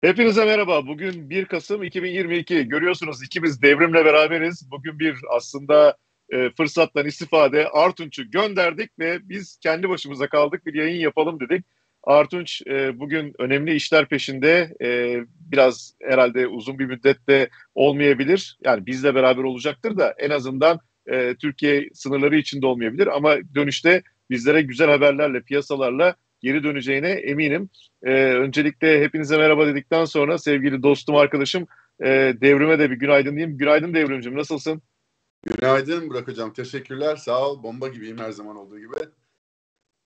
Hepinize merhaba. Bugün 1 Kasım 2022. Görüyorsunuz ikimiz devrimle beraberiz. Bugün bir aslında e, fırsattan istifade Artunç'u gönderdik ve biz kendi başımıza kaldık bir yayın yapalım dedik. Artunç e, bugün önemli işler peşinde. E, biraz herhalde uzun bir müddette olmayabilir. Yani bizle beraber olacaktır da en azından e, Türkiye sınırları içinde olmayabilir. Ama dönüşte bizlere güzel haberlerle, piyasalarla geri döneceğine eminim. E, öncelikle hepinize merhaba dedikten sonra sevgili dostum, arkadaşım e, Devrim'e de bir günaydın diyeyim. Günaydın Devrim'cim, nasılsın? Günaydın Burak Hocam, teşekkürler. Sağ ol, bomba gibiyim her zaman olduğu gibi.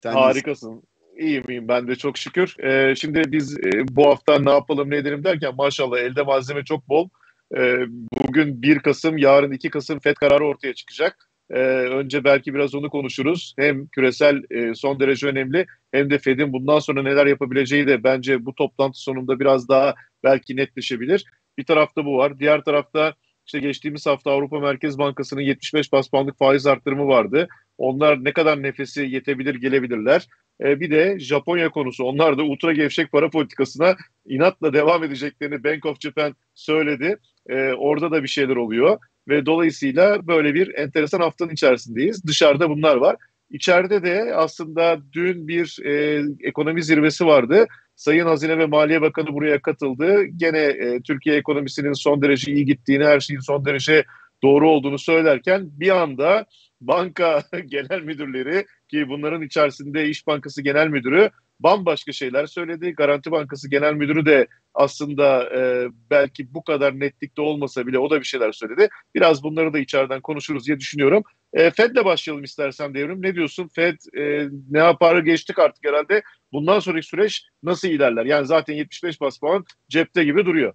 Sen Harikasın. İyiyim iyiyim ben de çok şükür. Ee, şimdi biz e, bu hafta ne yapalım ne edelim derken maşallah elde malzeme çok bol. Ee, bugün 1 Kasım, yarın 2 Kasım FED kararı ortaya çıkacak. Ee, önce belki biraz onu konuşuruz. Hem küresel e, son derece önemli hem de Fed'in bundan sonra neler yapabileceği de bence bu toplantı sonunda biraz daha belki netleşebilir. Bir tarafta bu var. Diğer tarafta işte geçtiğimiz hafta Avrupa Merkez Bankası'nın 75 bas puanlık faiz arttırımı vardı. Onlar ne kadar nefesi yetebilir gelebilirler. Ee, bir de Japonya konusu. Onlar da ultra gevşek para politikasına inatla devam edeceklerini Bank of Japan söyledi. Ee, orada da bir şeyler oluyor ve dolayısıyla böyle bir enteresan haftanın içerisindeyiz. Dışarıda bunlar var. İçeride de aslında dün bir e, ekonomi zirvesi vardı. Sayın Hazine ve Maliye Bakanı buraya katıldı. Gene e, Türkiye ekonomisinin son derece iyi gittiğini, her şeyin son derece doğru olduğunu söylerken bir anda banka genel müdürleri ki bunların içerisinde İş Bankası Genel Müdürü bambaşka şeyler söyledi. Garanti Bankası Genel Müdürü de aslında e, belki bu kadar netlikte olmasa bile o da bir şeyler söyledi. Biraz bunları da içeriden konuşuruz diye düşünüyorum. E, Fed'le başlayalım istersen devrim. Ne diyorsun? Fed e, ne yapar geçtik artık herhalde. Bundan sonraki süreç nasıl ilerler? Yani zaten 75 bas puan cepte gibi duruyor.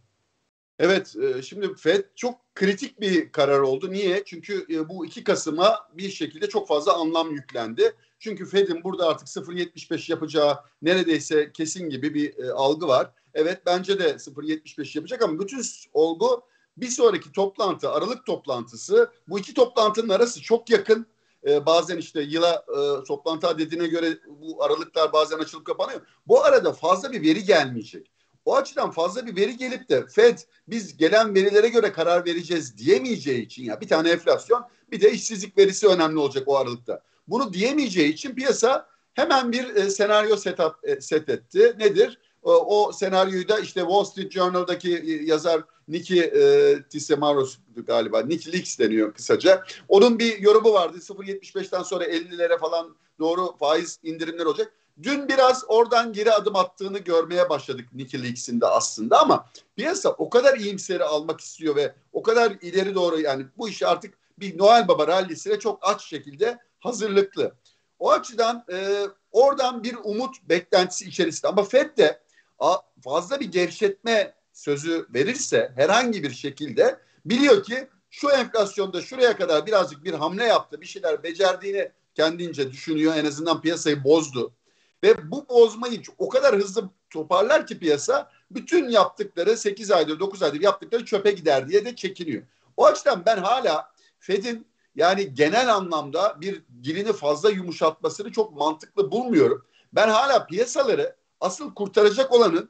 Evet, e, şimdi FED çok kritik bir karar oldu. Niye? Çünkü e, bu 2 Kasım'a bir şekilde çok fazla anlam yüklendi. Çünkü Fed'in burada artık 0.75 yapacağı neredeyse kesin gibi bir e, algı var. Evet bence de 0.75 yapacak ama bütün olgu bir sonraki toplantı, Aralık toplantısı. Bu iki toplantının arası çok yakın. Bazen işte yıla toplantı adedine göre bu aralıklar bazen açılıp kapanıyor. Bu arada fazla bir veri gelmeyecek. O açıdan fazla bir veri gelip de Fed biz gelen verilere göre karar vereceğiz diyemeyeceği için ya bir tane enflasyon bir de işsizlik verisi önemli olacak o aralıkta. Bunu diyemeyeceği için piyasa hemen bir e, senaryo setup e, set etti. Nedir? O, o senaryoyu da işte Wall Street Journal'daki e, yazar Nicky e, Tissemaros galiba. Nicky Leaks deniyor kısaca. Onun bir yorumu vardı. 0.75'ten sonra 50'lere falan doğru faiz indirimler olacak. Dün biraz oradan geri adım attığını görmeye başladık Nicky Leaks'in de aslında ama piyasa o kadar iyimseri almak istiyor ve o kadar ileri doğru yani bu işi artık bir Noel Baba rallisine çok aç şekilde hazırlıklı. O açıdan e, oradan bir umut beklentisi içerisinde ama FED de fazla bir gevşetme sözü verirse herhangi bir şekilde biliyor ki şu enflasyonda şuraya kadar birazcık bir hamle yaptı, bir şeyler becerdiğini kendince düşünüyor. En azından piyasayı bozdu. Ve bu bozmayı o kadar hızlı toparlar ki piyasa bütün yaptıkları 8 aydır 9 aydır yaptıkları çöpe gider diye de çekiniyor. O açıdan ben hala Fed'in yani genel anlamda bir dilini fazla yumuşatmasını çok mantıklı bulmuyorum. Ben hala piyasaları asıl kurtaracak olanın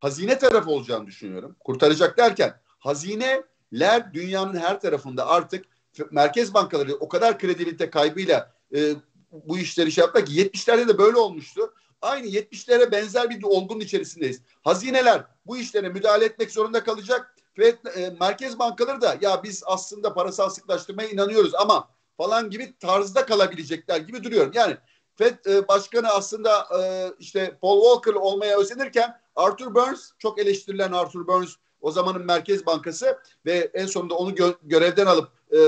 hazine tarafı olacağını düşünüyorum. Kurtaracak derken hazineler dünyanın her tarafında artık merkez bankaları o kadar kredibilite kaybıyla e, bu işleri şey yapmak ki 70'lerde de böyle olmuştu. Aynı 70'lere benzer bir olgunun içerisindeyiz. Hazineler bu işlere müdahale etmek zorunda kalacak ve e, merkez bankaları da ya biz aslında parasal sıklaştırmaya inanıyoruz ama falan gibi tarzda kalabilecekler gibi duruyorum. Yani FED e, başkanı aslında e, işte Paul Walker olmaya özenirken Arthur Burns çok eleştirilen Arthur Burns o zamanın Merkez Bankası ve en sonunda onu gö- görevden alıp e,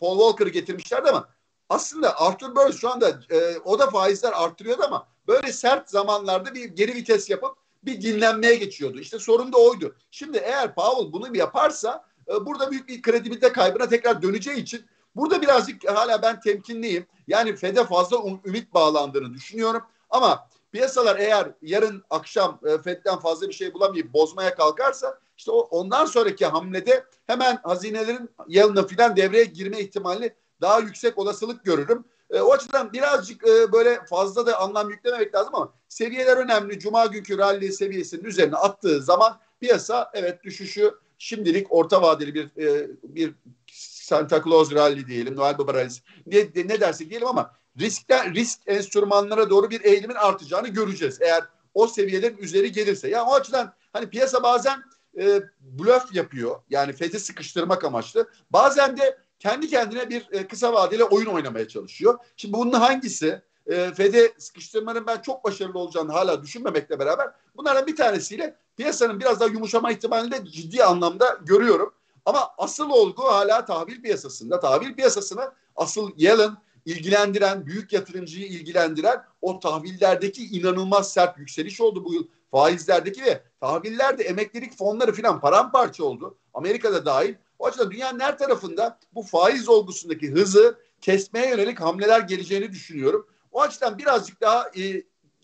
Paul Walker'ı getirmişlerdi ama aslında Arthur Burns şu anda e, o da faizler arttırıyordu ama böyle sert zamanlarda bir geri vites yapıp bir dinlenmeye geçiyordu. İşte sorun da oydu. Şimdi eğer Powell bunu yaparsa e, burada büyük bir kredibilite kaybına tekrar döneceği için burada birazcık hala ben temkinliyim. Yani FED'e fazla um, ümit bağlandığını düşünüyorum. Ama piyasalar eğer yarın akşam e, FED'den fazla bir şey bulamayıp bozmaya kalkarsa işte o, ondan sonraki hamlede hemen hazinelerin yanına filan devreye girme ihtimali daha yüksek olasılık görürüm. E, o açıdan birazcık e, böyle fazla da anlam yüklememek lazım ama seviyeler önemli. Cuma günkü rally seviyesinin üzerine attığı zaman piyasa evet düşüşü şimdilik orta vadeli bir e, bir Santa Claus rally diyelim, Noel Baba rallisi ne, ne dersek diyelim ama riskler, risk enstrümanlara doğru bir eğilimin artacağını göreceğiz. Eğer o seviyelerin üzeri gelirse. Yani o açıdan hani piyasa bazen e, blöf yapıyor. Yani FED'i sıkıştırmak amaçlı. Bazen de kendi kendine bir e, kısa vadeli oyun oynamaya çalışıyor. Şimdi bunun hangisi e, FED'e sıkıştırmanın ben çok başarılı olacağını hala düşünmemekle beraber bunların bir tanesiyle piyasanın biraz daha yumuşama ihtimalini de ciddi anlamda görüyorum. Ama asıl olgu hala tahvil piyasasında. Tahvil piyasasını asıl Yellen ilgilendiren, büyük yatırımcıyı ilgilendiren o tahvillerdeki inanılmaz sert yükseliş oldu bu yıl. Faizlerdeki ve tahvillerde emeklilik fonları filan paramparça oldu. Amerika'da dahil. O açıdan dünyanın her tarafında bu faiz olgusundaki hızı kesmeye yönelik hamleler geleceğini düşünüyorum. O açıdan birazcık daha e,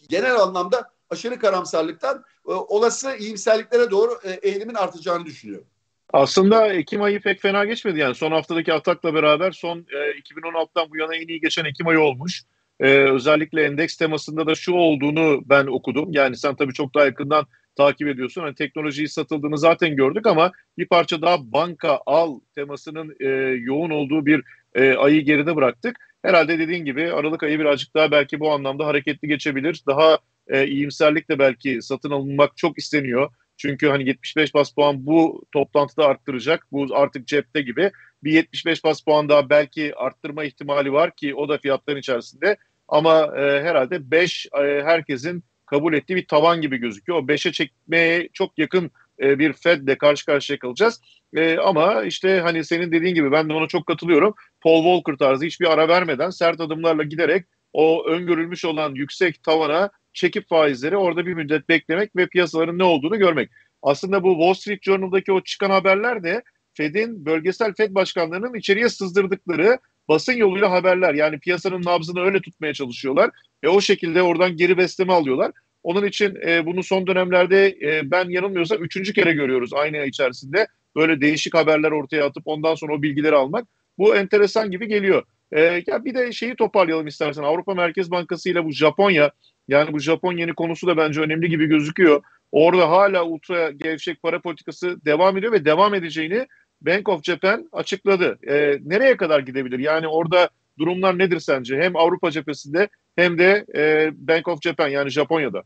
genel anlamda aşırı karamsarlıktan e, olası iyimserliklere doğru e, eğilimin artacağını düşünüyorum. Aslında Ekim ayı pek fena geçmedi yani son haftadaki atakla beraber son e, 2016'dan bu yana en iyi geçen Ekim ayı olmuş. E, özellikle endeks temasında da şu olduğunu ben okudum. Yani sen tabii çok daha yakından takip ediyorsun. Hani teknolojiyi satıldığını zaten gördük ama bir parça daha banka al temasının e, yoğun olduğu bir e, ayı geride bıraktık. Herhalde dediğin gibi Aralık ayı birazcık daha belki bu anlamda hareketli geçebilir. Daha e, iyimserlik de belki satın alınmak çok isteniyor. Çünkü hani 75 bas puan bu toplantıda arttıracak. Bu artık cepte gibi. Bir 75 bas puan daha belki arttırma ihtimali var ki o da fiyatların içerisinde. Ama e, herhalde 5 e, herkesin kabul ettiği bir tavan gibi gözüküyor. O 5'e çekmeye çok yakın e, bir Fed'le karşı karşıya kalacağız. E, ama işte hani senin dediğin gibi ben de ona çok katılıyorum. Paul Volcker tarzı hiçbir ara vermeden sert adımlarla giderek o öngörülmüş olan yüksek tavana çekip faizleri orada bir müddet beklemek ve piyasaların ne olduğunu görmek. Aslında bu Wall Street Journal'daki o çıkan haberler de Fed'in bölgesel Fed başkanlarının içeriye sızdırdıkları basın yoluyla haberler. Yani piyasanın nabzını öyle tutmaya çalışıyorlar ve o şekilde oradan geri besleme alıyorlar. Onun için e, bunu son dönemlerde e, ben yanılmıyorsam üçüncü kere görüyoruz aynı ay içerisinde. Böyle değişik haberler ortaya atıp ondan sonra o bilgileri almak. Bu enteresan gibi geliyor. E, ya bir de şeyi toparlayalım istersen. Avrupa Merkez Bankası ile bu Japonya yani bu Japon yeni konusu da bence önemli gibi gözüküyor. Orada hala ultra gevşek para politikası devam ediyor ve devam edeceğini Bank of Japan açıkladı. E, nereye kadar gidebilir? Yani orada durumlar nedir sence? Hem Avrupa cephesinde hem de e, Bank of Japan yani Japonya'da.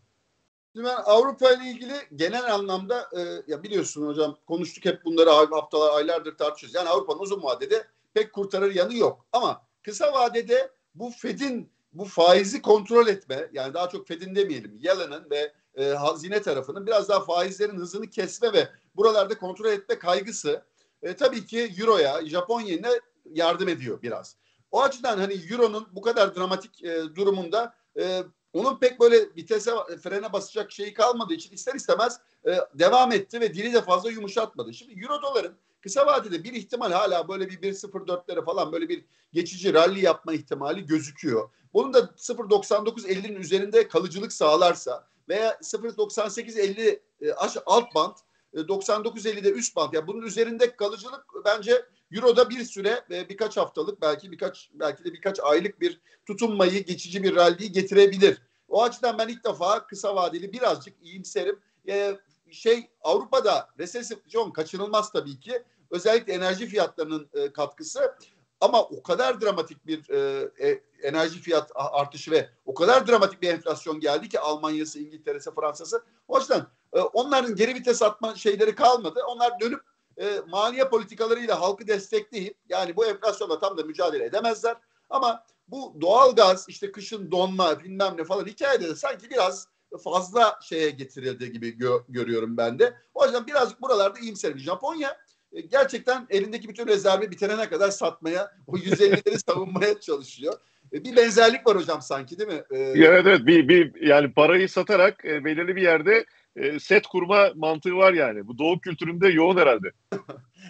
Şimdi ben Avrupa ile ilgili genel anlamda e, ya biliyorsun hocam konuştuk hep bunları haftalar aylardır tartışıyoruz. Yani Avrupa'nın uzun vadede pek kurtarır yanı yok. Ama kısa vadede bu Fed'in bu faizi kontrol etme yani daha çok Fed'in demeyelim Yellen'ın ve e, hazine tarafının biraz daha faizlerin hızını kesme ve buralarda kontrol etme kaygısı e, tabii ki Euro'ya, Japon yenine yardım ediyor biraz. O açıdan hani Euro'nun bu kadar dramatik e, durumunda e, onun pek böyle vitese frene basacak şeyi kalmadığı için ister istemez e, devam etti ve dili de fazla yumuşatmadı. Şimdi Euro doların kısa vadede bir ihtimal hala böyle bir 1.04'lere falan böyle bir geçici rally yapma ihtimali gözüküyor. Bunun da 0.99.50'nin üzerinde kalıcılık sağlarsa veya 0.98.50 e, alt band 99.50'de e, üst band yani bunun üzerinde kalıcılık bence Euro'da bir süre birkaç haftalık belki birkaç belki de birkaç aylık bir tutunmayı geçici bir rally'yi getirebilir. O açıdan ben ilk defa kısa vadeli birazcık iyimserim. Ee, şey Avrupa'da resesyon kaçınılmaz tabii ki. Özellikle enerji fiyatlarının e, katkısı. Ama o kadar dramatik bir e, e, enerji fiyat artışı ve o kadar dramatik bir enflasyon geldi ki Almanya'sı, İngiltere'si, Fransa'sı. O açıdan e, onların geri vites atma şeyleri kalmadı. Onlar dönüp e, maliye politikalarıyla halkı destekleyip yani bu enflasyonla tam da mücadele edemezler. Ama bu doğal gaz işte kışın donma bilmem ne falan hikayede de sanki biraz fazla şeye getirildi gibi gö- görüyorum ben de. O yüzden birazcık buralarda iyimserim. Japonya e, gerçekten elindeki bütün rezervi bitirene kadar satmaya, o 150'leri savunmaya çalışıyor. E, bir benzerlik var hocam sanki değil mi? Ee, evet evet bir, bir yani parayı satarak belirli bir yerde e, set kurma mantığı var yani. Bu doğu kültüründe yoğun herhalde.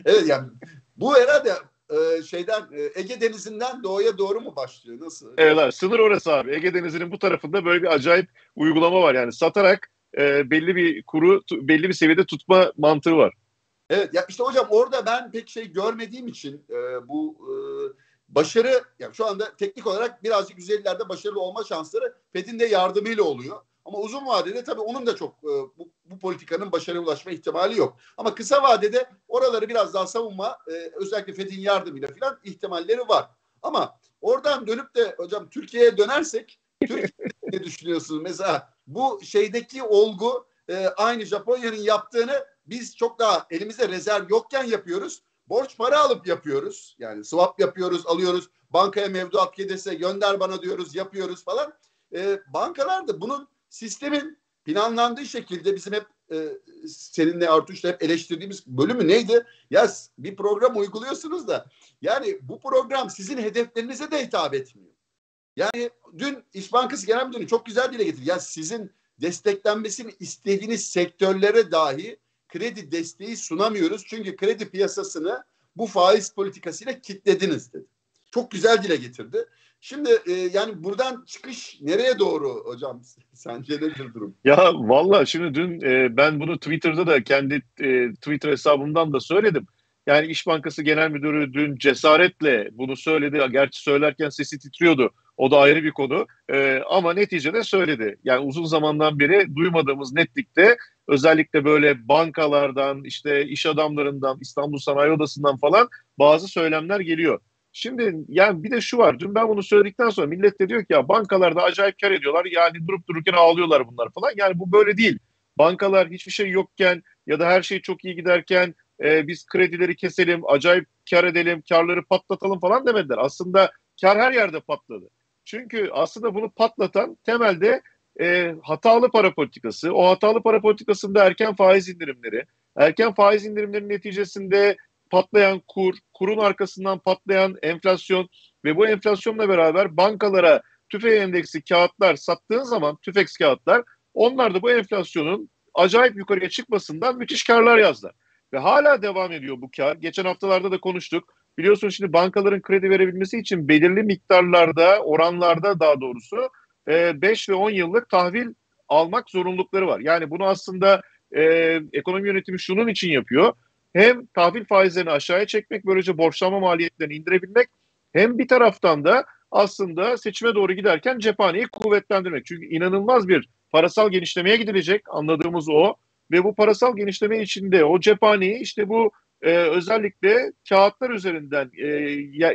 evet yani bu herhalde e, şeyden e, Ege Denizi'nden doğuya doğru mu başlıyor? Nasıl? Evet sınır orası abi. Ege Denizi'nin bu tarafında böyle bir acayip uygulama var yani. Satarak e, belli bir kuru belli bir seviyede tutma mantığı var. Evet ya işte hocam orada ben pek şey görmediğim için e, bu e, başarı yani şu anda teknik olarak birazcık 150'lerde başarılı olma şansları Fed'in de yardımıyla oluyor. Ama uzun vadede tabii onun da çok e, bu, bu politikanın başarıya ulaşma ihtimali yok. Ama kısa vadede oraları biraz daha savunma e, özellikle Fed'in yardımıyla filan ihtimalleri var. Ama oradan dönüp de hocam Türkiye'ye dönersek Türkiye'de ne düşünüyorsunuz? Mesela bu şeydeki olgu e, aynı Japonya'nın yaptığını biz çok daha elimizde rezerv yokken yapıyoruz. Borç para alıp yapıyoruz. Yani swap yapıyoruz, alıyoruz. Bankaya mevduat gelirse gönder bana diyoruz, yapıyoruz falan. E, bankalar da bunun sistemin planlandığı şekilde bizim hep e, seninle Artuş'la hep eleştirdiğimiz bölümü neydi? Ya bir program uyguluyorsunuz da yani bu program sizin hedeflerinize de hitap etmiyor. Yani dün İş Bankası Genel Müdürü çok güzel dile getirdi. Ya sizin desteklenmesini istediğiniz sektörlere dahi kredi desteği sunamıyoruz. Çünkü kredi piyasasını bu faiz politikasıyla kitlediniz dedi. Çok güzel dile getirdi. Şimdi e, yani buradan çıkış nereye doğru hocam? Sence nedir durum? Ya valla şimdi dün e, ben bunu Twitter'da da kendi e, Twitter hesabımdan da söyledim. Yani İş Bankası Genel Müdürü dün cesaretle bunu söyledi. Gerçi söylerken sesi titriyordu. O da ayrı bir konu. Ee, ama neticede söyledi. Yani uzun zamandan beri duymadığımız netlikte özellikle böyle bankalardan, işte iş adamlarından, İstanbul Sanayi Odası'ndan falan bazı söylemler geliyor. Şimdi yani bir de şu var. Dün ben bunu söyledikten sonra millet de diyor ki ya bankalarda acayip kar ediyorlar. Yani durup dururken ağlıyorlar bunlar falan. Yani bu böyle değil. Bankalar hiçbir şey yokken ya da her şey çok iyi giderken e, biz kredileri keselim, acayip kar edelim, karları patlatalım falan demediler. Aslında kar her yerde patladı. Çünkü aslında bunu patlatan temelde e, hatalı para politikası. O hatalı para politikasında erken faiz indirimleri, erken faiz indirimlerinin neticesinde patlayan kur, kurun arkasından patlayan enflasyon ve bu enflasyonla beraber bankalara tüfe endeksi kağıtlar sattığın zaman tüfeks kağıtlar onlar da bu enflasyonun acayip yukarıya çıkmasından müthiş karlar yazdılar. Ve hala devam ediyor bu kar. Geçen haftalarda da konuştuk. Biliyorsun şimdi bankaların kredi verebilmesi için belirli miktarlarda, oranlarda daha doğrusu 5 e, ve 10 yıllık tahvil almak zorunlulukları var. Yani bunu aslında e, ekonomi yönetimi şunun için yapıyor. Hem tahvil faizlerini aşağıya çekmek, böylece borçlanma maliyetlerini indirebilmek hem bir taraftan da aslında seçime doğru giderken cephaneyi kuvvetlendirmek. Çünkü inanılmaz bir parasal genişlemeye gidilecek anladığımız o ve bu parasal genişleme içinde o cephaneyi işte bu e, özellikle kağıtlar üzerinden e,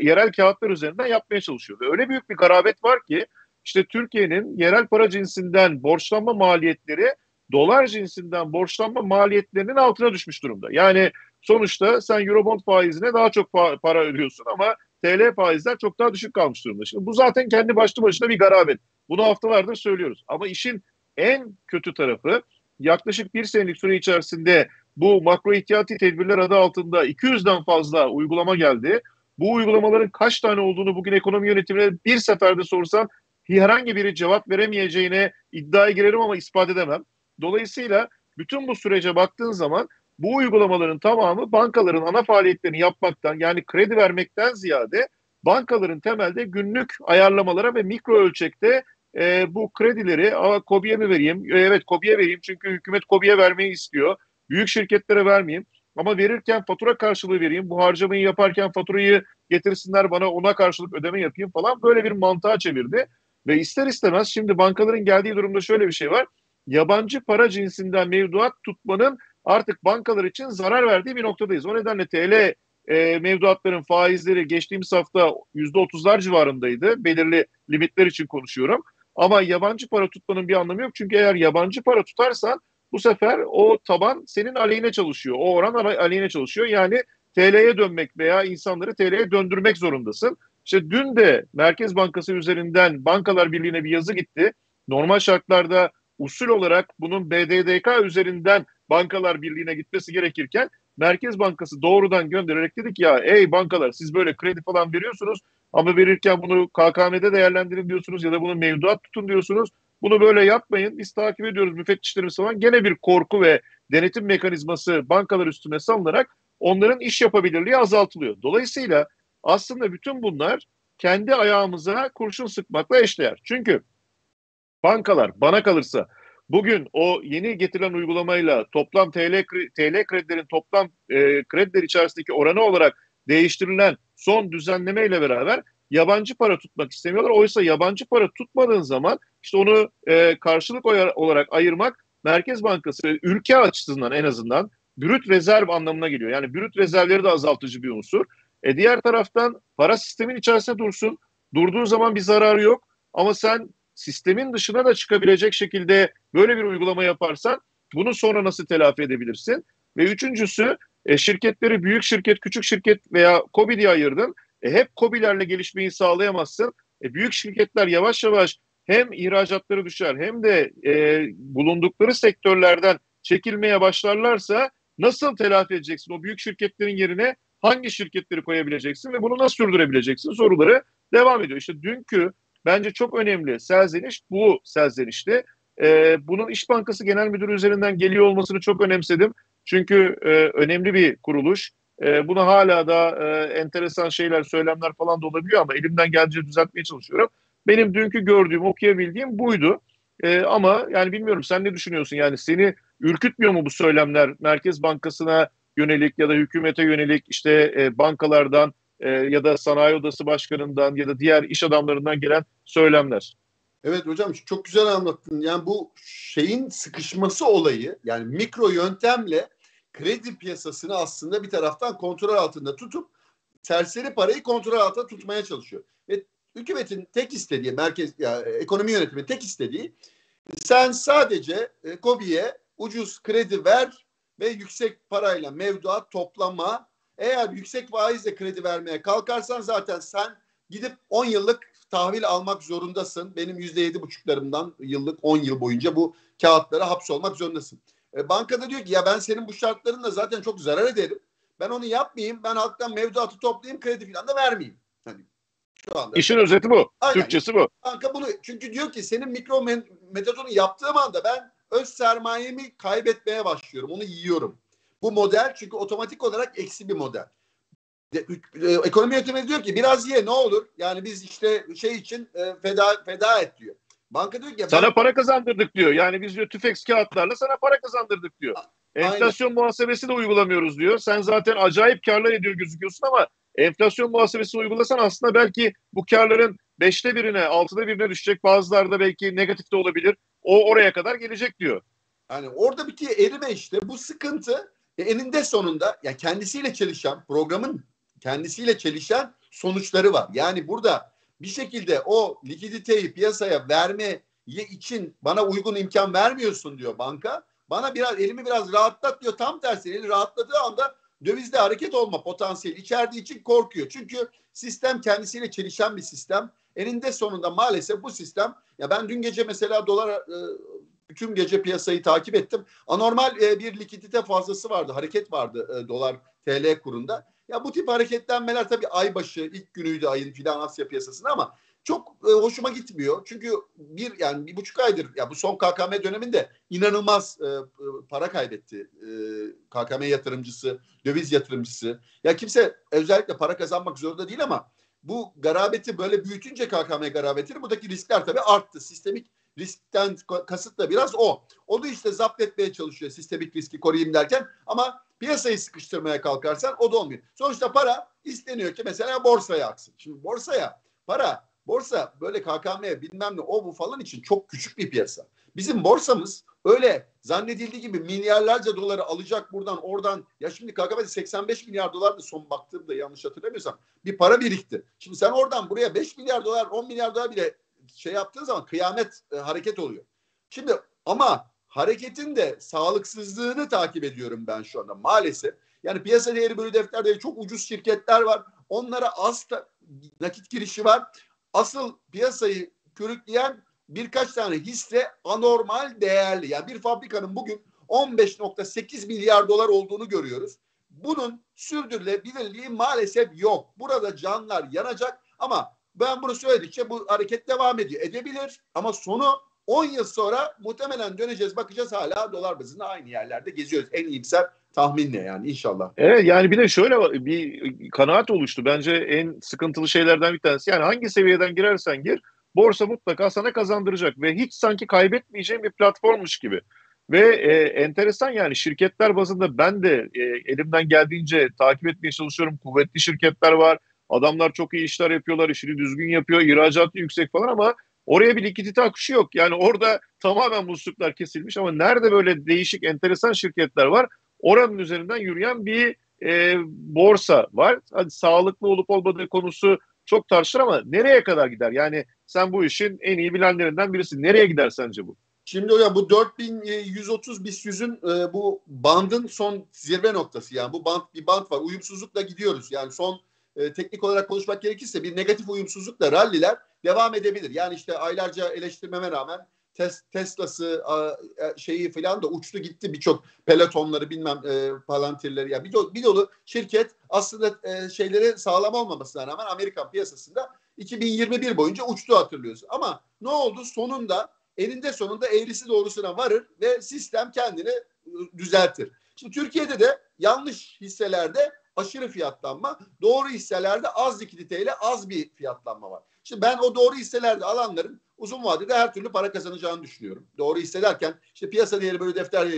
yerel kağıtlar üzerinden yapmaya çalışıyor. Ve öyle büyük bir garabet var ki işte Türkiye'nin yerel para cinsinden borçlanma maliyetleri dolar cinsinden borçlanma maliyetlerinin altına düşmüş durumda. Yani sonuçta sen Eurobond faizine daha çok para ödüyorsun ama TL faizler çok daha düşük kalmış durumda. Şimdi bu zaten kendi başlı başına bir garabet. Bunu haftalardır söylüyoruz. Ama işin en kötü tarafı yaklaşık bir senelik süre içerisinde bu makro ihtiyati tedbirler adı altında 200'den fazla uygulama geldi. Bu uygulamaların kaç tane olduğunu bugün ekonomi yönetimine bir seferde sorsam herhangi biri cevap veremeyeceğine iddiaya girerim ama ispat edemem. Dolayısıyla bütün bu sürece baktığın zaman bu uygulamaların tamamı bankaların ana faaliyetlerini yapmaktan yani kredi vermekten ziyade bankaların temelde günlük ayarlamalara ve mikro ölçekte e, bu kredileri KOBİ'ye mi vereyim? E, evet KOBİ'ye vereyim çünkü hükümet KOBİ'ye vermeyi istiyor. Büyük şirketlere vermeyeyim. Ama verirken fatura karşılığı vereyim. Bu harcamayı yaparken faturayı getirsinler bana ona karşılık ödeme yapayım falan. Böyle bir mantığa çevirdi. Ve ister istemez şimdi bankaların geldiği durumda şöyle bir şey var. Yabancı para cinsinden mevduat tutmanın artık bankalar için zarar verdiği bir noktadayız. O nedenle TL e, mevduatların faizleri geçtiğimiz hafta %30'lar civarındaydı. Belirli limitler için konuşuyorum. Ama yabancı para tutmanın bir anlamı yok. Çünkü eğer yabancı para tutarsan bu sefer o taban senin aleyhine çalışıyor. O oran aleyhine çalışıyor. Yani TL'ye dönmek veya insanları TL'ye döndürmek zorundasın. İşte dün de Merkez Bankası üzerinden Bankalar Birliği'ne bir yazı gitti. Normal şartlarda usul olarak bunun BDDK üzerinden Bankalar Birliği'ne gitmesi gerekirken Merkez Bankası doğrudan göndererek dedik ya ey bankalar siz böyle kredi falan veriyorsunuz ama verirken bunu KKM'de değerlendirin diyorsunuz ya da bunu mevduat tutun diyorsunuz. Bunu böyle yapmayın. Biz takip ediyoruz müfettişlerimiz falan. Gene bir korku ve denetim mekanizması bankalar üstüne salınarak onların iş yapabilirliği azaltılıyor. Dolayısıyla aslında bütün bunlar kendi ayağımıza kurşun sıkmakla eşdeğer. Çünkü bankalar bana kalırsa bugün o yeni getirilen uygulamayla toplam TL TL kredilerin toplam e, krediler içerisindeki oranı olarak değiştirilen son düzenlemeyle beraber yabancı para tutmak istemiyorlar. Oysa yabancı para tutmadığın zaman işte onu e, karşılık olarak ayırmak Merkez Bankası ülke açısından en azından brüt rezerv anlamına geliyor. Yani brüt rezervleri de azaltıcı bir unsur. E diğer taraftan para sistemin içerisinde dursun. Durduğu zaman bir zararı yok. Ama sen sistemin dışına da çıkabilecek şekilde böyle bir uygulama yaparsan bunu sonra nasıl telafi edebilirsin? Ve üçüncüsü e, şirketleri büyük şirket, küçük şirket veya KOBİ diye ayırdın. E, hep KOBİ'lerle gelişmeyi sağlayamazsın. E, büyük şirketler yavaş yavaş hem ihracatları düşer hem de e, bulundukları sektörlerden çekilmeye başlarlarsa nasıl telafi edeceksin? O büyük şirketlerin yerine hangi şirketleri koyabileceksin ve bunu nasıl sürdürebileceksin soruları devam ediyor. İşte dünkü bence çok önemli serzeniş bu serzenişti. Ee, bunun İş Bankası Genel Müdürü üzerinden geliyor olmasını çok önemsedim. Çünkü e, önemli bir kuruluş. E, buna hala da e, enteresan şeyler, söylemler falan da olabiliyor ama elimden geldiğince düzeltmeye çalışıyorum. Benim dünkü gördüğüm, okuyabildiğim buydu. E, ama yani bilmiyorum sen ne düşünüyorsun? Yani seni ürkütmüyor mu bu söylemler Merkez Bankası'na yönelik ya da hükümete yönelik işte e, bankalardan e, ya da sanayi odası başkanından ya da diğer iş adamlarından gelen söylemler? Evet hocam çok güzel anlattın. Yani bu şeyin sıkışması olayı yani mikro yöntemle kredi piyasasını aslında bir taraftan kontrol altında tutup serseri parayı kontrol altında tutmaya çalışıyor. Ve hükümetin tek istediği, merkez ya, ekonomi yönetimi tek istediği sen sadece e, KOBİ'ye ucuz kredi ver ve yüksek parayla mevduat toplama. Eğer yüksek faizle kredi vermeye kalkarsan zaten sen gidip 10 yıllık tahvil almak zorundasın. Benim yüzde yedi buçuklarımdan yıllık 10 yıl boyunca bu kağıtlara hapsolmak zorundasın. E, bankada diyor ki ya ben senin bu şartlarınla zaten çok zarar ederim. Ben onu yapmayayım. Ben halktan mevduatı toplayayım kredi falan da vermeyeyim. Hani şu anda. İşin özeti bu. Aynen. Türkçesi bu. Banka bunu çünkü diyor ki senin mikro metodunu yaptığım anda ben öz sermayemi kaybetmeye başlıyorum. Onu yiyorum. Bu model çünkü otomatik olarak eksi bir model. E, ekonomi yönetmeni diyor ki biraz ye ne olur. Yani biz işte şey için e, feda feda et diyor. Banka diyor ki sana ben... para kazandırdık diyor. Yani biz diyor tüfek kağıtlarla sana para kazandırdık diyor. Enflasyon Aynen. muhasebesi de uygulamıyoruz diyor. Sen zaten acayip karlar ediyor gözüküyorsun ama enflasyon muhasebesi uygulasan aslında belki bu karların beşte birine, altıda birine düşecek. Bazılarda belki negatif de olabilir. O oraya kadar gelecek diyor. Yani orada bir erime işte. Bu sıkıntı e, eninde sonunda ya kendisiyle çelişen programın kendisiyle çelişen sonuçları var. Yani burada bir şekilde o likiditeyi piyasaya vermeye için bana uygun imkan vermiyorsun diyor banka. Bana biraz elimi biraz rahatlat diyor. Tam tersi eli rahatladığı anda dövizde hareket olma potansiyeli içerdiği için korkuyor. Çünkü sistem kendisiyle çelişen bir sistem. Eninde sonunda maalesef bu sistem ya ben dün gece mesela dolar e, bütün gece piyasayı takip ettim. Anormal e, bir likidite fazlası vardı. Hareket vardı e, dolar TL kurunda. Ya bu tip hareketlenmeler tabii ay başı ilk günüydü ayın filan Asya piyasasında ama çok e, hoşuma gitmiyor. Çünkü bir yani bir buçuk aydır ya bu son KKM döneminde inanılmaz e, e para kaybetti. E, KKM yatırımcısı, döviz yatırımcısı. Ya kimse özellikle para kazanmak zorunda değil ama bu garabeti böyle büyütünce KKM garabetini buradaki riskler tabii arttı. Sistemik riskten kasıt da biraz o. Onu işte zapt etmeye çalışıyor sistemik riski koruyayım derken ama piyasayı sıkıştırmaya kalkarsan o da olmuyor. Sonuçta para isteniyor ki mesela borsaya aksın. Şimdi borsaya para borsa böyle KKM bilmem ne o bu falan için çok küçük bir piyasa. Bizim borsamız öyle zannedildiği gibi milyarlarca doları alacak buradan oradan ya şimdi KKM'de 85 milyar dolar da son baktığımda yanlış hatırlamıyorsam bir para birikti. Şimdi sen oradan buraya 5 milyar dolar 10 milyar dolar bile şey yaptığın zaman kıyamet e, hareket oluyor. Şimdi ama hareketin de sağlıksızlığını takip ediyorum ben şu anda maalesef. Yani piyasa değeri bölü defter çok ucuz şirketler var. Onlara az nakit girişi var. Asıl piyasayı körükleyen birkaç tane hisse anormal değerli. Yani bir fabrikanın bugün 15.8 milyar dolar olduğunu görüyoruz. Bunun sürdürülebilirliği maalesef yok. Burada canlar yanacak ama ben bunu söyledikçe bu hareket devam ediyor. Edebilir ama sonu 10 yıl sonra muhtemelen döneceğiz bakacağız hala dolar bazında aynı yerlerde geziyoruz. En iyimser tahmin ne yani inşallah. Evet yani bir de şöyle bir kanaat oluştu. Bence en sıkıntılı şeylerden bir tanesi. Yani hangi seviyeden girersen gir borsa mutlaka sana kazandıracak ve hiç sanki kaybetmeyeceğin bir platformmuş gibi. Ve e, enteresan yani şirketler bazında ben de e, elimden geldiğince takip etmeye çalışıyorum. Kuvvetli şirketler var. Adamlar çok iyi işler yapıyorlar, işini düzgün yapıyor, ihracatı yüksek falan ama oraya bir likidite akışı yok. Yani orada tamamen musluklar kesilmiş ama nerede böyle değişik, enteresan şirketler var? Oranın üzerinden yürüyen bir e, borsa var. Hadi sağlıklı olup olmadığı konusu çok tartışılır ama nereye kadar gider? Yani sen bu işin en iyi bilenlerinden birisi. Nereye gider sence bu? Şimdi hocam bu 4130 BIST 100'ün e, bu bandın son zirve noktası yani bu band bir band var. Uyumsuzlukla gidiyoruz. Yani son e, teknik olarak konuşmak gerekirse bir negatif uyumsuzlukla ralliler devam edebilir. Yani işte aylarca eleştirmeme rağmen tes, Tesla'sı a, e, şeyi falan da uçtu gitti birçok pelotonları bilmem e, palantirleri ya bir, dolu, bir dolu şirket aslında e, şeyleri sağlam olmamasına rağmen Amerikan piyasasında 2021 boyunca uçtu hatırlıyorsun. Ama ne oldu? Sonunda eninde sonunda eğrisi doğrusuna varır ve sistem kendini ıı, düzeltir. Şimdi Türkiye'de de yanlış hisselerde aşırı fiyatlanma, doğru hisselerde az likiditeyle az bir fiyatlanma var. Şimdi ben o doğru hisselerde alanların uzun vadede her türlü para kazanacağını düşünüyorum. Doğru hissederken işte piyasa değeri böyle defter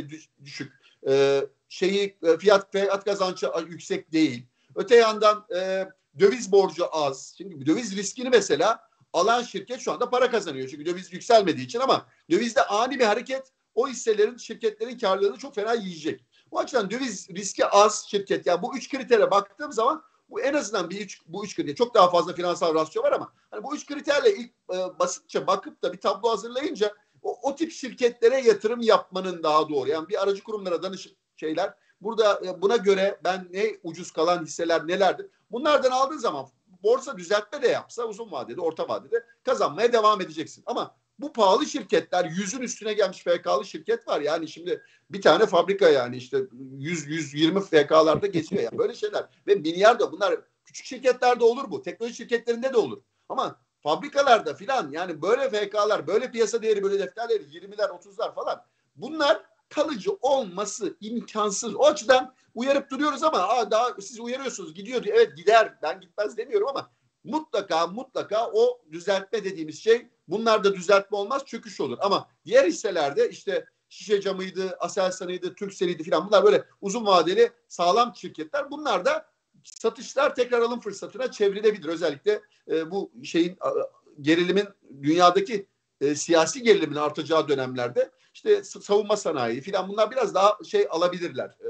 düşük, e, şeyi e, fiyat fiyat kazancı yüksek değil. Öte yandan e, döviz borcu az. Şimdi döviz riskini mesela alan şirket şu anda para kazanıyor. Çünkü döviz yükselmediği için ama dövizde ani bir hareket o hisselerin, şirketlerin karlılığını çok fena yiyecek. Bu açıdan döviz riski az şirket. Yani bu üç kritere baktığım zaman bu en azından bir üç, bu üç kriter. Çok daha fazla finansal rasyo var ama hani bu üç kriterle ilk e, basitçe bakıp da bir tablo hazırlayınca o, o tip şirketlere yatırım yapmanın daha doğru. Yani bir aracı kurumlara danışıp şeyler burada e, buna göre ben ne ucuz kalan hisseler nelerdir? Bunlardan aldığın zaman borsa düzeltme de yapsa uzun vadede, orta vadede kazanmaya devam edeceksin. Ama bu pahalı şirketler yüzün üstüne gelmiş FK'lı şirket var. Yani şimdi bir tane fabrika yani işte 100 120 FK'larda geçiyor yani böyle şeyler. Ve milyar da bunlar küçük şirketlerde olur bu. Teknoloji şirketlerinde de olur. Ama fabrikalarda filan yani böyle FK'lar, böyle piyasa değeri, böyle defterleri 20'ler, 30'lar falan bunlar kalıcı olması imkansız. O açıdan uyarıp duruyoruz ama Aa, daha siz uyarıyorsunuz gidiyor diyor. Evet gider ben gitmez demiyorum ama mutlaka mutlaka o düzeltme dediğimiz şey bunlarda düzeltme olmaz çöküş olur. Ama diğer hisselerde işte şişe camıydı, Aselsan'ıydı, Türkcell'iydi falan bunlar böyle uzun vadeli sağlam şirketler. Bunlar da satışlar tekrar alım fırsatına çevrilebilir. Özellikle e, bu şeyin gerilimin dünyadaki e, siyasi gerilimin artacağı dönemlerde işte savunma sanayi filan bunlar biraz daha şey alabilirler. E,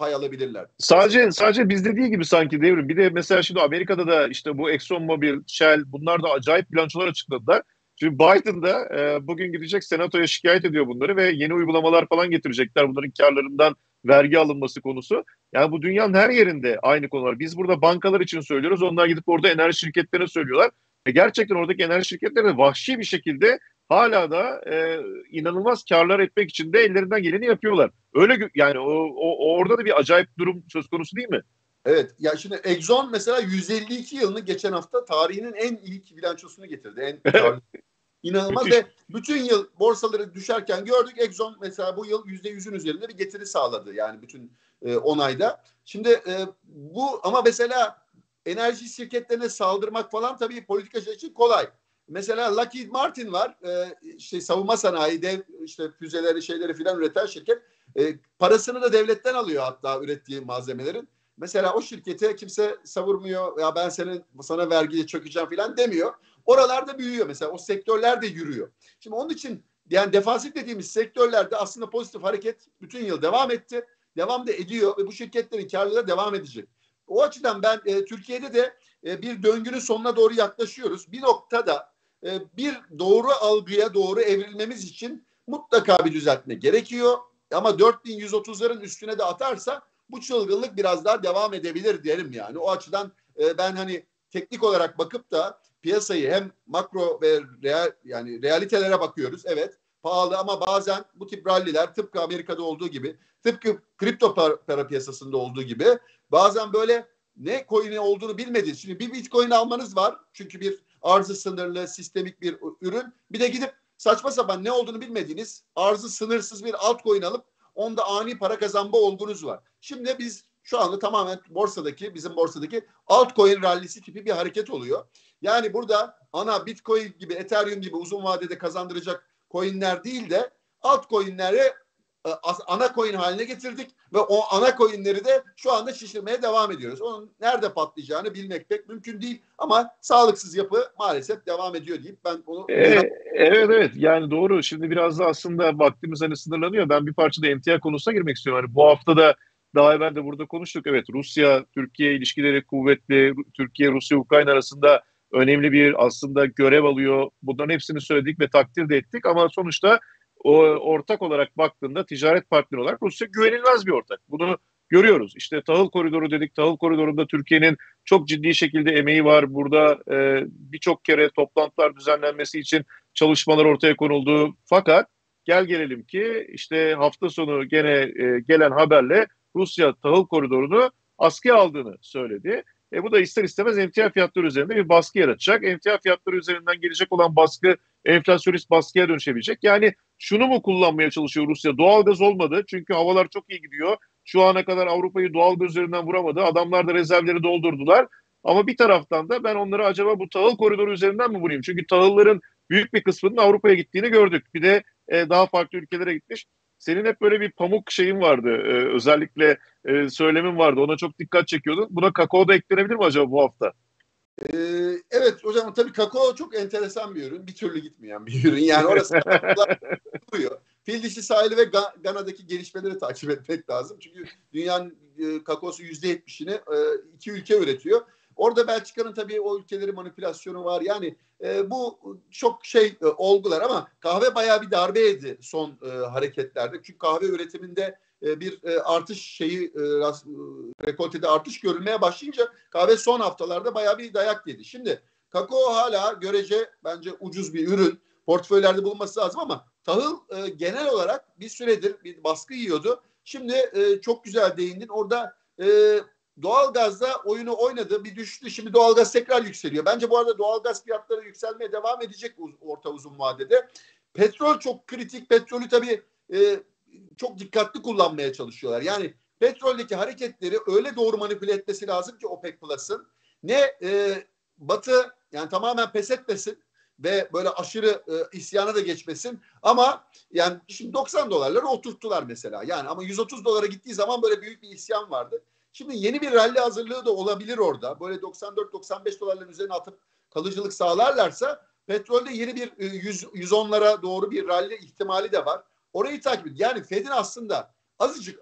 pay alabilirler. Sadece sadece bizde değil gibi sanki devrim. Bir de mesela şimdi Amerika'da da işte bu Exxon Mobil, Shell bunlar da acayip bilançolar açıkladılar. Şimdi Biden da e, bugün gidecek senatoya şikayet ediyor bunları ve yeni uygulamalar falan getirecekler bunların karlarından vergi alınması konusu. Yani bu dünyanın her yerinde aynı konular. Biz burada bankalar için söylüyoruz. Onlar gidip orada enerji şirketlerine söylüyorlar. Ve gerçekten oradaki enerji şirketleri de vahşi bir şekilde hala da e, inanılmaz karlar etmek için de ellerinden geleni yapıyorlar. Öyle yani o, o orada da bir acayip durum söz konusu değil mi? Evet. Ya şimdi Exxon mesela 152 yılını geçen hafta tarihinin en ilk bilançosunu getirdi. En inanılmaz ve bütün yıl borsaları düşerken gördük Exxon mesela bu yıl %100'ün üzerinde bir getiri sağladı. Yani bütün e, 10 ayda. Şimdi e, bu ama mesela enerji şirketlerine saldırmak falan tabii politikacı için kolay. Mesela Lockheed Martin var. E, işte savunma sanayi, dev işte füzeleri, şeyleri filan üreten şirket. E, parasını da devletten alıyor hatta ürettiği malzemelerin. Mesela o şirkete kimse savurmuyor. Ya ben senin sana vergiye çökeceğim filan demiyor. Oralarda büyüyor mesela. O sektörler de yürüyor. Şimdi onun için yani defansif dediğimiz sektörlerde aslında pozitif hareket bütün yıl devam etti. Devam da ediyor ve bu şirketlerin karlılığı devam edecek. O açıdan ben e, Türkiye'de de e, bir döngünün sonuna doğru yaklaşıyoruz. Bir noktada e, bir doğru algıya doğru evrilmemiz için mutlaka bir düzeltme gerekiyor. Ama 4130'ların üstüne de atarsa bu çılgınlık biraz daha devam edebilir derim yani. O açıdan e, ben hani teknik olarak bakıp da piyasayı hem makro ve real yani realitelere bakıyoruz. Evet pahalı ama bazen bu tip ralliler tıpkı Amerika'da olduğu gibi tıpkı kripto para, para piyasasında olduğu gibi bazen böyle ne coin'i olduğunu bilmediğiniz. Şimdi bir bitcoin almanız var. Çünkü bir arzı sınırlı sistemik bir ürün. Bir de gidip saçma sapan ne olduğunu bilmediğiniz arzı sınırsız bir altcoin alıp onda ani para kazanma olgunuz var. Şimdi biz şu anda tamamen borsadaki bizim borsadaki altcoin rallisi tipi bir hareket oluyor. Yani burada ana Bitcoin gibi Ethereum gibi uzun vadede kazandıracak coinler değil de altcoin'lere ana coin haline getirdik ve o ana coinleri de şu anda şişirmeye devam ediyoruz. Onun nerede patlayacağını bilmek pek mümkün değil ama sağlıksız yapı maalesef devam ediyor deyip ben onu ee, Evet evet yani doğru. Şimdi biraz da aslında vaktimiz hani sınırlanıyor. Ben bir parça da emtia konusuna girmek istiyorum. Hani bu hafta da daha evvel de burada konuştuk. Evet Rusya Türkiye ilişkileri kuvvetli. Türkiye Rusya Ukrayna arasında önemli bir aslında görev alıyor. Bunların hepsini söyledik ve takdir de ettik ama sonuçta o ortak olarak baktığında ticaret partneri olarak Rusya güvenilmez bir ortak. Bunu görüyoruz. İşte tahıl koridoru dedik. Tahıl koridorunda Türkiye'nin çok ciddi şekilde emeği var. Burada e, birçok kere toplantılar düzenlenmesi için çalışmalar ortaya konuldu. Fakat gel gelelim ki işte hafta sonu gene e, gelen haberle Rusya tahıl koridorunu askıya aldığını söyledi. E, bu da ister istemez emtia fiyatları üzerinde bir baskı yaratacak. Emtia fiyatları üzerinden gelecek olan baskı enflasyonist baskıya dönüşebilecek. Yani şunu mu kullanmaya çalışıyor Rusya? Doğalgaz olmadı çünkü havalar çok iyi gidiyor. Şu ana kadar Avrupa'yı doğalgaz üzerinden vuramadı. Adamlar da rezervleri doldurdular. Ama bir taraftan da ben onları acaba bu tahıl koridoru üzerinden mi vurayım? Çünkü tahılların büyük bir kısmının Avrupa'ya gittiğini gördük. Bir de e, daha farklı ülkelere gitmiş. Senin hep böyle bir pamuk şeyin vardı. E, özellikle e, söylemin vardı. Ona çok dikkat çekiyordun. Buna kakao da eklenebilir mi acaba bu hafta? Ee, evet hocam tabii kakao çok enteresan bir ürün. Bir türlü gitmeyen bir ürün. Yani orası duruyor. Fil dişi sahili ve Gana'daki gelişmeleri takip etmek lazım. Çünkü dünyanın e, kakaosu yüzde yetmişini e, iki ülke üretiyor. Orada Belçika'nın tabii o ülkeleri manipülasyonu var. Yani e, bu çok şey e, olgular ama kahve bayağı bir darbe yedi son e, hareketlerde. Çünkü kahve üretiminde e, bir e, artış şeyi e, rekoltede artış görülmeye başlayınca kahve son haftalarda bayağı bir dayak yedi. Şimdi kakao hala görece bence ucuz bir ürün. Portföylerde bulunması lazım ama tahıl genel olarak bir süredir bir baskı yiyordu. Şimdi çok güzel değindin. Orada doğalgazda oyunu oynadı. Bir düştü. Şimdi doğalgaz tekrar yükseliyor. Bence bu arada doğalgaz fiyatları yükselmeye devam edecek orta uzun vadede. Petrol çok kritik. Petrolü tabii çok dikkatli kullanmaya çalışıyorlar. Yani petroldeki hareketleri öyle doğru manipüle etmesi lazım ki OPEC Plus'ın ne e, Batı yani tamamen pes etmesin ve böyle aşırı e, isyana da geçmesin. Ama yani şimdi 90 dolarları oturttular mesela. Yani ama 130 dolara gittiği zaman böyle büyük bir isyan vardı. Şimdi yeni bir rally hazırlığı da olabilir orada. Böyle 94-95 dolarların üzerine atıp kalıcılık sağlarlarsa petrolde yeni bir 100, e, 110'lara doğru bir rally ihtimali de var. Orayı takip et. Yani Fed'in aslında azıcık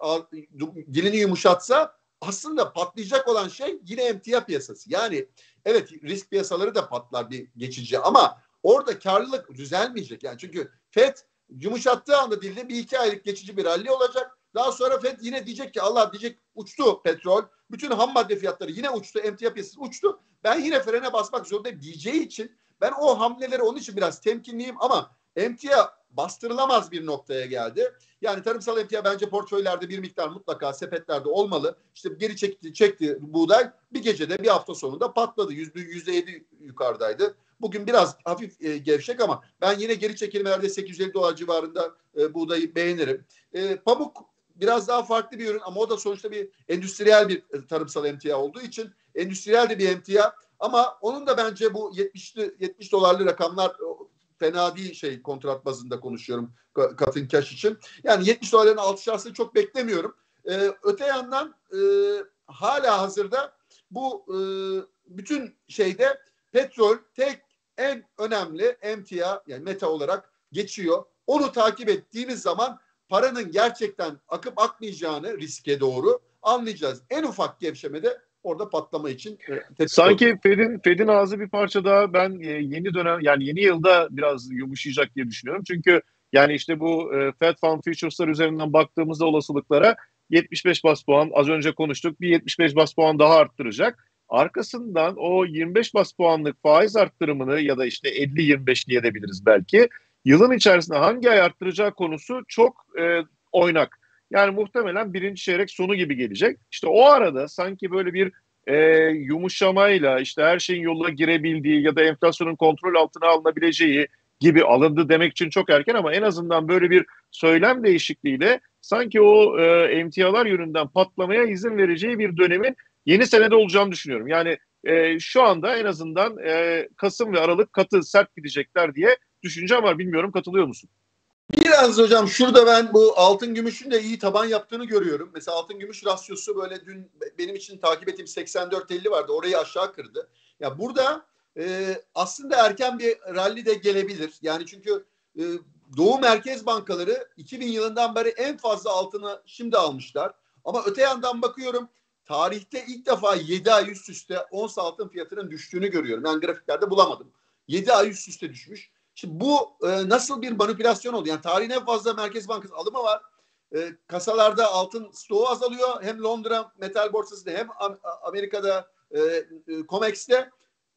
dilini yumuşatsa aslında patlayacak olan şey yine emtia piyasası. Yani evet risk piyasaları da patlar bir geçici ama orada karlılık düzelmeyecek. Yani çünkü Fed yumuşattığı anda dilde bir iki aylık geçici bir rally olacak. Daha sonra Fed yine diyecek ki Allah diyecek uçtu petrol. Bütün ham madde fiyatları yine uçtu. Emtia piyasası uçtu. Ben yine frene basmak zorundayım diyeceği için ben o hamleleri onun için biraz temkinliyim ama emtia bastırılamaz bir noktaya geldi. Yani tarımsal emtia bence portföylerde bir miktar mutlaka sepetlerde olmalı. İşte geri çekti, çekti buğday bir gecede bir hafta sonunda patladı. Yüzde yüzde yedi yukarıdaydı. Bugün biraz hafif e, gevşek ama ben yine geri çekilmelerde 850 dolar civarında e, buğdayı beğenirim. E, pamuk biraz daha farklı bir ürün ama o da sonuçta bir endüstriyel bir e, tarımsal emtia olduğu için endüstriyel de bir emtia ama onun da bence bu 70'li 70 dolarlı rakamlar fena değil şey kontrat bazında konuşuyorum Katın Cash için. Yani 70 doların altı çok beklemiyorum. Ee, öte yandan e, hala hazırda bu e, bütün şeyde petrol tek en önemli emtia yani meta olarak geçiyor. Onu takip ettiğimiz zaman paranın gerçekten akıp akmayacağını riske doğru anlayacağız. En ufak gevşemede orada patlama için e, Sanki Fed'in Fed'in ağzı bir parça daha ben e, yeni dönem yani yeni yılda biraz yumuşayacak diye düşünüyorum. Çünkü yani işte bu e, Fed Fund Futures'lar üzerinden baktığımızda olasılıklara 75 bas puan az önce konuştuk bir 75 bas puan daha arttıracak. Arkasından o 25 bas puanlık faiz arttırımını ya da işte 50-25 diyebiliriz belki yılın içerisinde hangi ay arttıracağı konusu çok e, oynak. Yani muhtemelen birinci çeyrek sonu gibi gelecek. İşte o arada sanki böyle bir e, yumuşamayla işte her şeyin yoluna girebildiği ya da enflasyonun kontrol altına alınabileceği gibi alındı demek için çok erken ama en azından böyle bir söylem değişikliğiyle sanki o e, emtialar yönünden patlamaya izin vereceği bir dönemin yeni senede olacağını düşünüyorum. Yani e, şu anda en azından e, Kasım ve Aralık katı sert gidecekler diye düşüncem var. Bilmiyorum katılıyor musun? Biraz hocam şurada ben bu altın gümüşün de iyi taban yaptığını görüyorum. Mesela altın gümüş rasyosu böyle dün benim için takip ettiğim 84-50 vardı. Orayı aşağı kırdı. Ya burada e, aslında erken bir rally de gelebilir. Yani çünkü e, Doğu Merkez Bankaları 2000 yılından beri en fazla altını şimdi almışlar. Ama öte yandan bakıyorum tarihte ilk defa 7 ay üst üste ons altın fiyatının düştüğünü görüyorum. Ben grafiklerde bulamadım. 7 ay üst üste düşmüş. Şimdi bu e, nasıl bir manipülasyon oldu? Yani tarihin en fazla Merkez Bankası alımı var. E, kasalarda altın stoğu azalıyor. Hem Londra metal borsasında hem Amerika'da e, e, COMEX'te.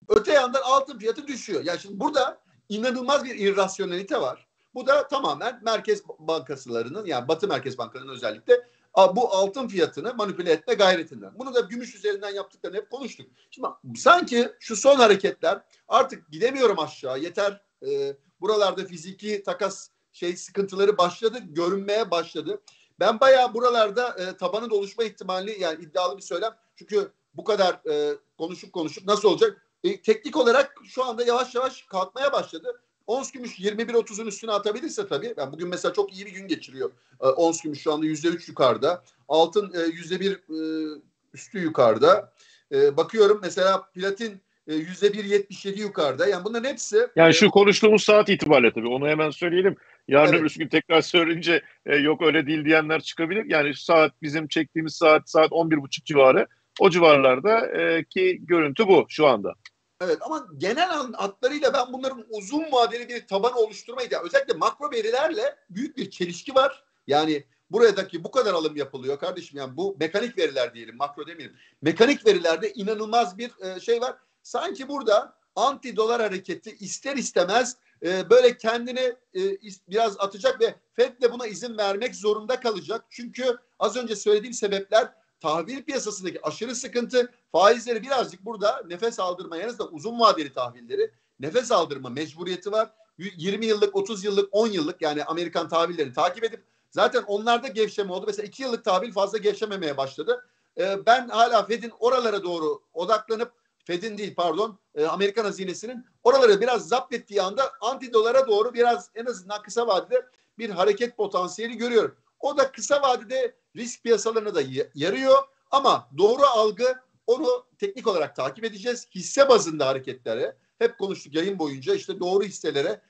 Öte yandan altın fiyatı düşüyor. Yani şimdi burada inanılmaz bir irrasyonelite var. Bu da tamamen merkez bankasılarının yani Batı merkez bankalarının özellikle bu altın fiyatını manipüle etme gayretinden. Bunu da gümüş üzerinden yaptıklarını hep konuştuk. Şimdi sanki şu son hareketler artık gidemiyorum aşağı yeter e, buralarda fiziki takas şey sıkıntıları başladı görünmeye başladı. Ben bayağı buralarda e, tabanın oluşma ihtimali yani iddialı bir söylem. Çünkü bu kadar e, konuşup konuşup nasıl olacak? E, teknik olarak şu anda yavaş yavaş kalkmaya başladı. Ons gümüş 21-30'un üstüne atabilirse tabii. Ben bugün mesela çok iyi bir gün geçiriyor. E, ons gümüş şu anda %3 yukarıda. Altın e, %1 e, üstü yukarıda. E, bakıyorum mesela platin yüzde bir yetmiş yedi yukarıda. Yani bunların hepsi... Yani e, şu konuştuğumuz saat itibariyle tabii onu hemen söyleyelim. Yarın evet. öbür gün tekrar söyleyince e, yok öyle değil diyenler çıkabilir. Yani saat bizim çektiğimiz saat saat on bir buçuk civarı. O civarlarda e, ki görüntü bu şu anda. Evet ama genel hatlarıyla ben bunların uzun vadeli bir taban oluşturmayı yani özellikle makro verilerle büyük bir çelişki var. Yani buradaki bu kadar alım yapılıyor kardeşim yani bu mekanik veriler diyelim makro demeyelim. Mekanik verilerde inanılmaz bir e, şey var. Sanki burada anti dolar hareketi ister istemez e, böyle kendini e, biraz atacak ve Fed de buna izin vermek zorunda kalacak. Çünkü az önce söylediğim sebepler tahvil piyasasındaki aşırı sıkıntı faizleri birazcık burada nefes aldırma yanınız da uzun vadeli tahvilleri nefes aldırma mecburiyeti var. 20 yıllık, 30 yıllık, 10 yıllık yani Amerikan tahvillerini takip edip zaten onlarda gevşeme oldu. Mesela 2 yıllık tahvil fazla gevşememeye başladı. Ee, ben hala Fed'in oralara doğru odaklanıp Fed'in değil pardon e, Amerikan hazinesinin oraları biraz zapt ettiği anda anti dolara doğru biraz en azından kısa vadede bir hareket potansiyeli görüyorum. O da kısa vadede risk piyasalarına da yarıyor ama doğru algı onu teknik olarak takip edeceğiz. Hisse bazında hareketlere hep konuştuk yayın boyunca işte doğru hisselere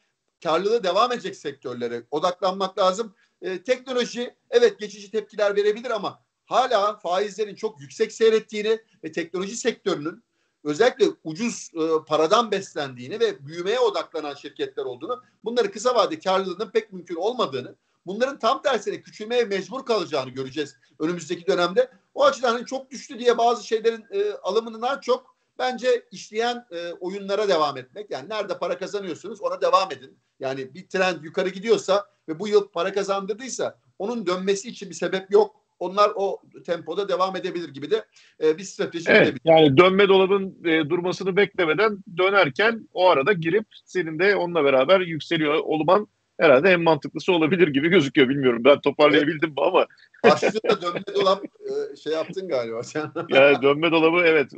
karlılığı devam edecek sektörlere odaklanmak lazım. Ee, teknoloji evet geçici tepkiler verebilir ama hala faizlerin çok yüksek seyrettiğini ve teknoloji sektörünün özellikle ucuz e, paradan beslendiğini ve büyümeye odaklanan şirketler olduğunu, bunları kısa vade karlılığının pek mümkün olmadığını, bunların tam tersine küçülmeye mecbur kalacağını göreceğiz önümüzdeki dönemde. O açıdan hani çok düştü diye bazı şeylerin e, alımından çok bence işleyen e, oyunlara devam etmek. Yani nerede para kazanıyorsunuz ona devam edin. Yani bir trend yukarı gidiyorsa ve bu yıl para kazandırdıysa onun dönmesi için bir sebep yok onlar o tempoda devam edebilir gibi de e, bir strateji evet, Yani dönme dolabın e, durmasını beklemeden dönerken o arada girip senin de onunla beraber yükseliyor olman herhalde en mantıklısı olabilir gibi gözüküyor. Bilmiyorum ben toparlayabildim mi ama. Başlıkta dönme dolap e, şey yaptın galiba sen. yani dönme dolabı evet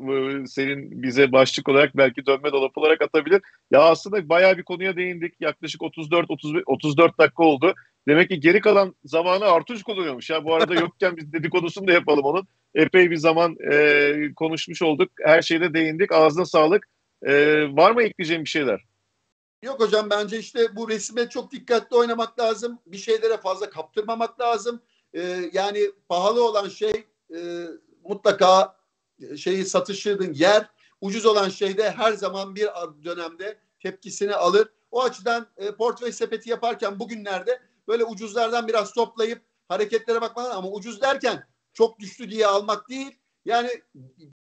senin bize başlık olarak belki dönme dolap olarak atabilir. Ya aslında bayağı bir konuya değindik. Yaklaşık 34 30, 34 dakika oldu. Demek ki geri kalan zamanı Artunç kullanıyormuş. Ya bu arada yokken biz dedikodusunu da yapalım onun. Epey bir zaman e, konuşmuş olduk. Her şeyde değindik. Ağzına sağlık. E, var mı ekleyeceğim bir şeyler? Yok hocam bence işte bu resime çok dikkatli oynamak lazım. Bir şeylere fazla kaptırmamak lazım. Ee, yani pahalı olan şey e, mutlaka şeyi satışının yer. Ucuz olan şey de her zaman bir dönemde tepkisini alır. O açıdan e, portföy sepeti yaparken bugünlerde böyle ucuzlardan biraz toplayıp hareketlere bakmadan ama ucuz derken çok düştü diye almak değil. Yani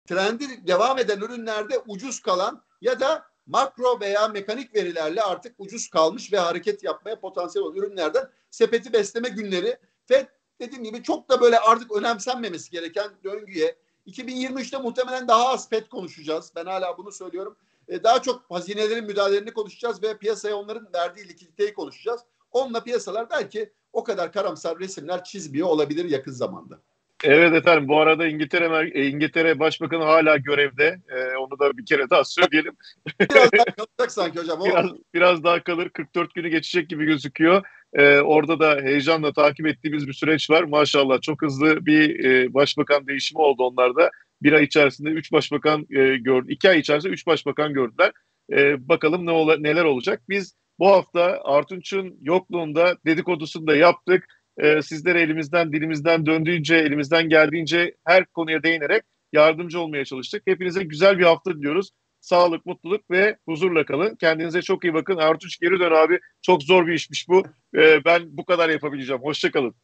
trendi devam eden ürünlerde ucuz kalan ya da makro veya mekanik verilerle artık ucuz kalmış ve hareket yapmaya potansiyel olan ürünlerden sepeti besleme günleri FED dediğim gibi çok da böyle artık önemsenmemesi gereken döngüye 2023'te muhtemelen daha az FED konuşacağız. Ben hala bunu söylüyorum. Ee, daha çok hazinelerin müdahalelerini konuşacağız ve piyasaya onların verdiği likiditeyi konuşacağız. Onunla piyasalar belki o kadar karamsar resimler çizmiyor olabilir yakın zamanda. Evet efendim bu arada İngiltere e, İngiltere Başbakanı hala görevde. Ee, onu da bir kere daha söyleyelim. Biraz daha kalacak sanki hocam. O. biraz, biraz daha kalır. 44 günü geçecek gibi gözüküyor. E, orada da heyecanla takip ettiğimiz bir süreç var. Maşallah çok hızlı bir e, başbakan değişimi oldu onlarda. Bir ay içerisinde üç başbakan e, gördü. iki ay içerisinde üç başbakan gördüler. E, bakalım ne ola, neler olacak. Biz bu hafta Artunç'un yokluğunda dedikodusunu da yaptık. E, sizlere elimizden, dilimizden döndüğünce, elimizden geldiğince her konuya değinerek yardımcı olmaya çalıştık. Hepinize güzel bir hafta diliyoruz. Sağlık, mutluluk ve huzurla kalın. Kendinize çok iyi bakın. Artunç geri dön abi. Çok zor bir işmiş bu. E, ben bu kadar yapabileceğim. Hoşçakalın.